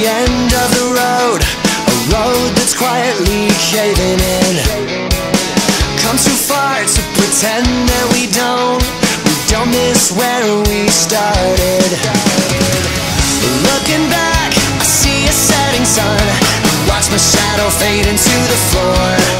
the end of the road, a road that's quietly caving in. Come too far to pretend that we don't, we don't miss where we started. Looking back, I see a setting sun, watch my shadow fade into the floor.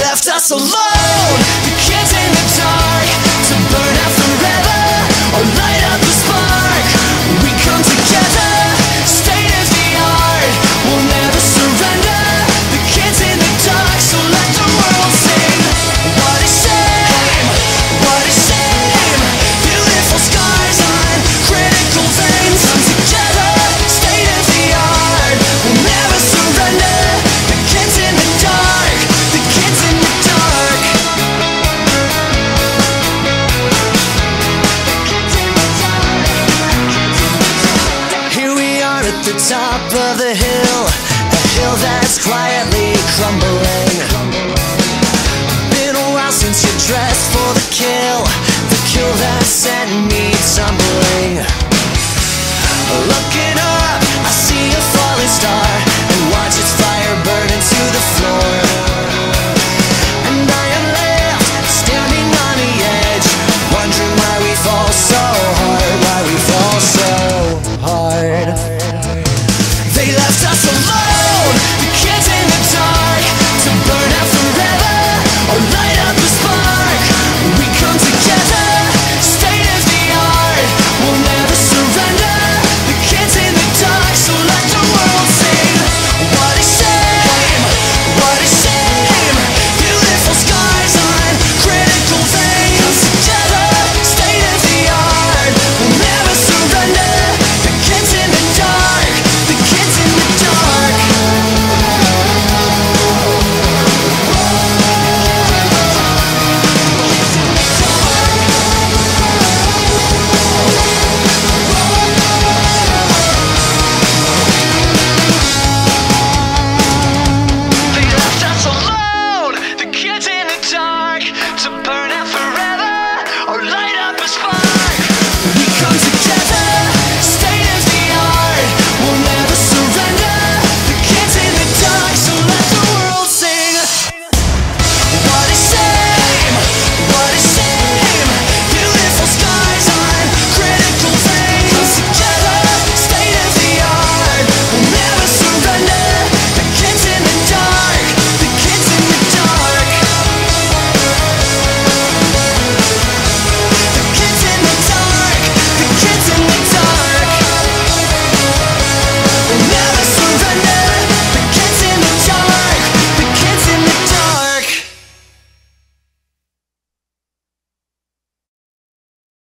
Left us alone, top of the hill, hill that's quietly crumbling. Been a while since you dressed for